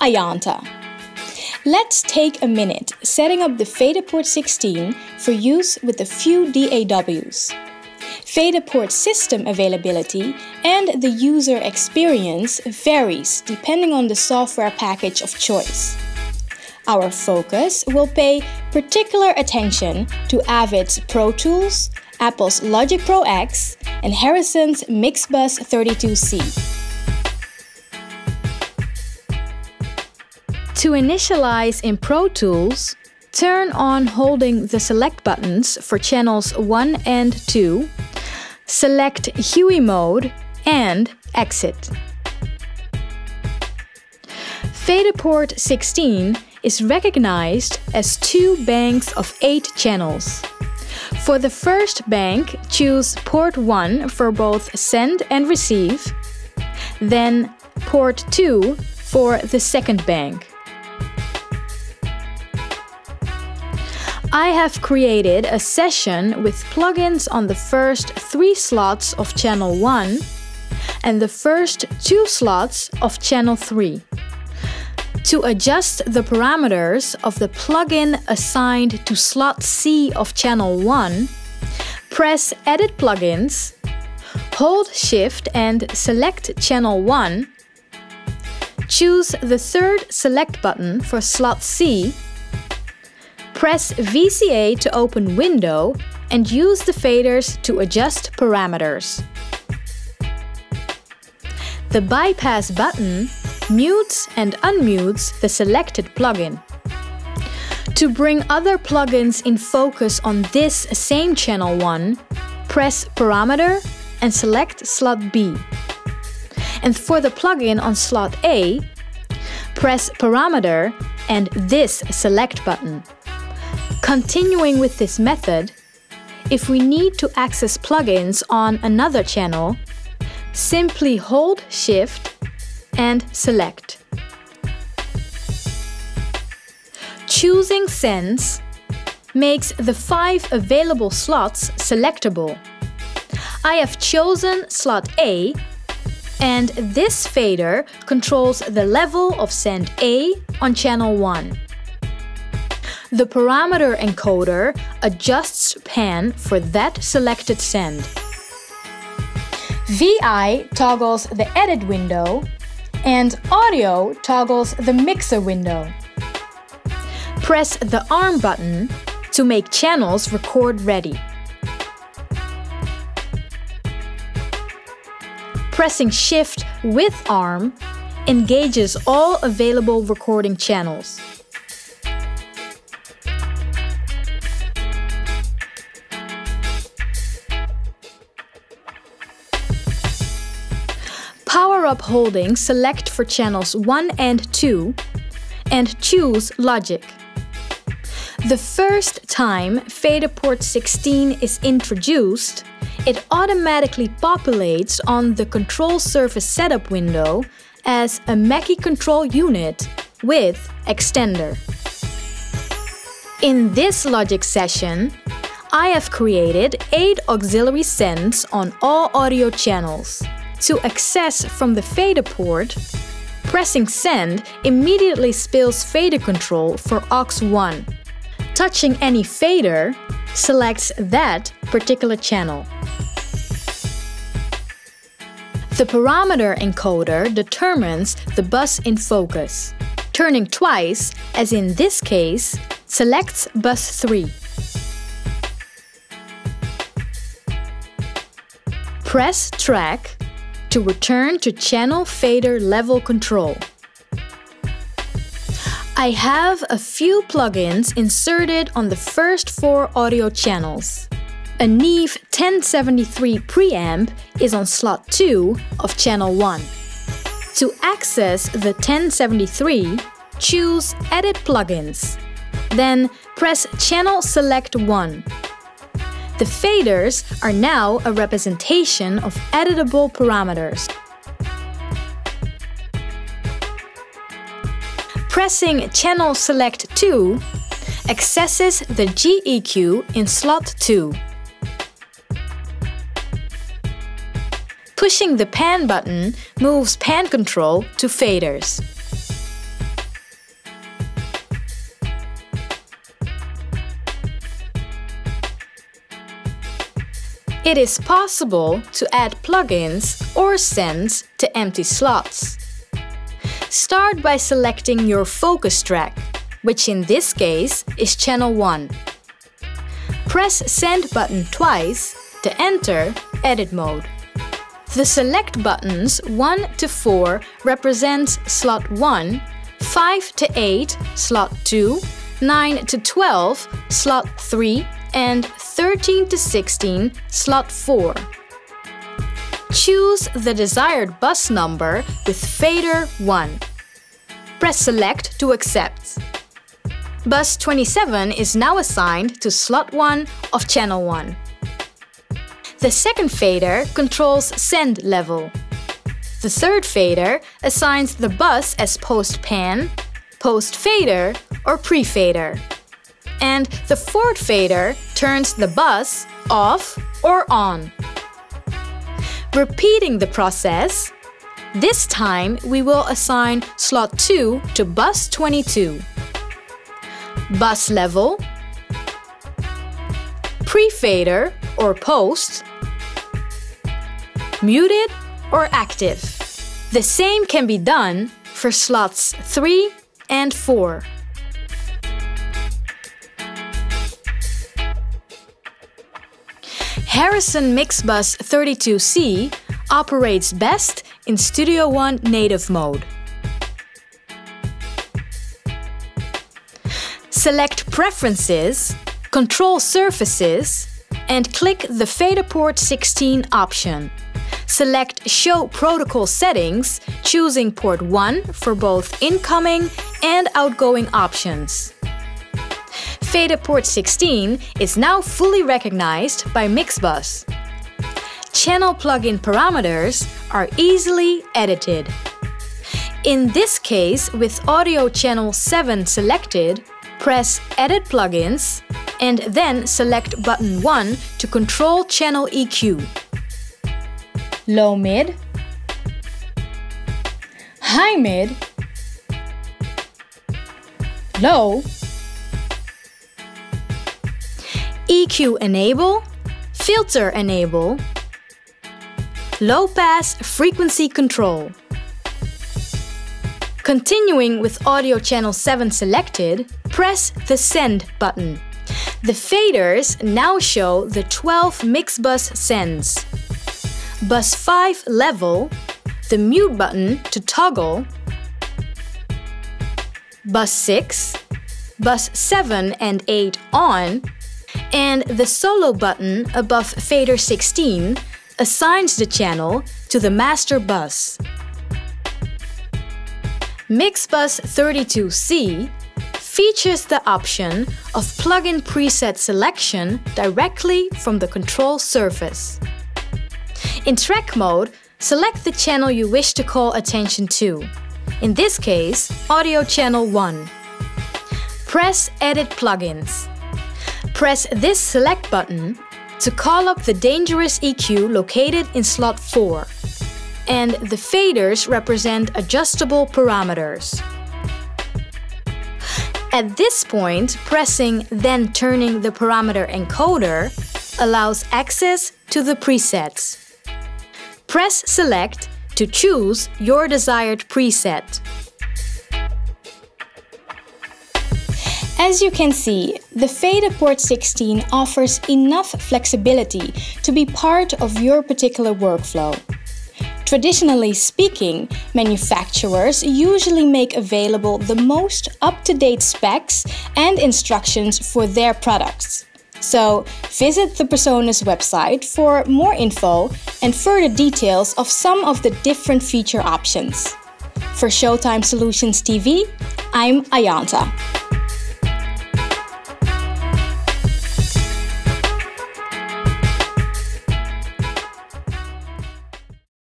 Ajantha. Let's take a minute setting up the FaderPort 16 for use with a few DAWs. FaderPort system availability and the user experience varies depending on the software package of choice. Our focus will pay particular attention to Avid's Pro Tools, Apple's Logic Pro X, and Harrison's Mixbus 32C. To initialize in Pro Tools, turn on holding the select buttons for channels 1 and 2, select HUI mode, and exit. FaderPort 16 is recognized as two banks of 8 channels. For the first bank, choose port 1 for both send and receive, then port 2 for the second bank. I have created a session with plugins on the first three slots of channel 1 and the first two slots of channel 3. To adjust the parameters of the plugin assigned to slot C of channel 1, press Edit Plugins, hold Shift and select channel 1, choose the third select button for slot C, press VCA to open window and use the faders to adjust parameters. The bypass button mutes and unmutes the selected plugin. To bring other plugins in focus on this same channel 1, press Parameter and select slot B. And for the plugin on slot A, press Parameter and this Select button. Continuing with this method, if we need to access plugins on another channel, simply hold Shift and select. Choosing Sends makes the five available slots selectable. I have chosen slot A and this fader controls the level of send A on channel 1. The parameter encoder adjusts pan for that selected send. VI toggles the edit window and audio toggles the mixer window. Press the ARM button to make channels record ready. Pressing Shift with ARM engages all available recording channels. Power up holding select for channels 1 and 2 and choose Logic. The first time FaderPort 16 is introduced, it automatically populates on the Control Surface Setup window as a Mackie control unit with extender. In this Logic session, I have created 8 auxiliary sends on all audio channels. To access from the FaderPort, pressing send immediately spills fader control for aux1. Touching any fader selects that particular channel. The parameter encoder determines the bus in focus. Turning twice, as in this case, selects bus 3. Press track to return to channel fader level control. I have a few plugins inserted on the first four audio channels. A Neve 1073 preamp is on slot 2 of channel 1. To access the 1073, choose Edit Plugins. Then press Channel Select 1. The faders are now a representation of editable parameters. Pressing Channel Select 2 accesses the GEQ in slot 2. Pushing the pan button moves pan control to faders. It is possible to add plugins or sends to empty slots. Start by selecting your focus track, which in this case is channel 1. Press Send button twice to enter Edit mode. The select buttons 1 to 4 represents slot 1, 5 to 8 slot 2, 9 to 12 slot 3 and 13 to 16 slot 4. Choose the desired bus number with fader 1. Press select to accept. Bus 27 is now assigned to slot 1 of channel 1. The second fader controls send level. The third fader assigns the bus as post pan, post fader, or pre fader. And the fourth fader turns the bus off or on. Repeating the process, this time we will assign slot 2 to bus 22. Bus level, pre-fader or post, muted or active. The same can be done for slots 3 and 4. Harrison Mixbus 32C operates best in Studio One native mode. Select Preferences, Control Surfaces, and click the Faderport 16 option. Select Show Protocol Settings, choosing port 1 for both incoming and outgoing options. Faderport 16 is now fully recognized by Mixbus. Channel plugin parameters are easily edited. In this case, with audio channel 7 selected, press Edit Plugins and then select button 1 to control channel EQ. Low mid, high mid, low, EQ enable, filter enable, low pass frequency control. Continuing with audio channel 7 selected, press the send button. The faders now show the 12 mix bus sends. Bus 5 level, the mute button to toggle, bus 6, bus 7 and 8 on, and the solo button above fader 16 assigns the channel to the master bus. Mixbus 32C features the option of plugin preset selection directly from the control surface. In track mode, select the channel you wish to call attention to. In this case, audio channel 1. Press Edit Plugins. Press this select button to call up the dangerous EQ located in slot 4. And the faders represent adjustable parameters. At this point, pressing then turning the parameter encoder allows access to the presets. Press select to choose your desired preset. As you can see, the Faderport 16 offers enough flexibility to be part of your particular workflow. Traditionally speaking, manufacturers usually make available the most up-to-date specs and instructions for their products. So visit the PreSonus website for more info and further details of some of the different feature options. For Showtime Solutions TV, I'm Ajantha.